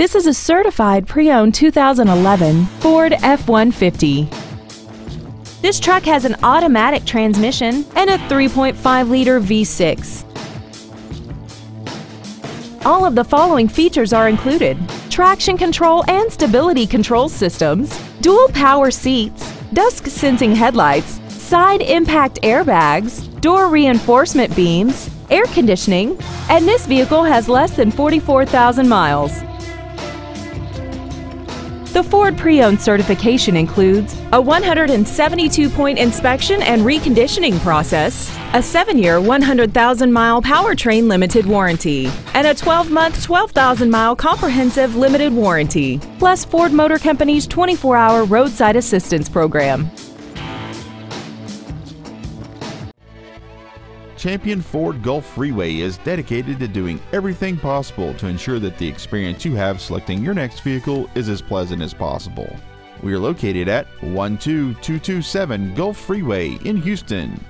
This is a certified pre-owned 2011 Ford F-150. This truck has an automatic transmission and a 3.5-liter V6. All of the following features are included. Traction control and stability control systems, dual power seats, dusk sensing headlights, side impact airbags, door reinforcement beams, air conditioning, and this vehicle has less than 44,000 miles. The Ford Pre-Owned certification includes a 172-point inspection and reconditioning process, a 7-year, 100,000-mile powertrain limited warranty, and a 12-month, 12,000-mile comprehensive limited warranty, plus Ford Motor Company's 24-hour roadside assistance program. Champion Ford Gulf Freeway is dedicated to doing everything possible to ensure that the experience you have selecting your next vehicle is as pleasant as possible. We are located at 12227 Gulf Freeway in Houston.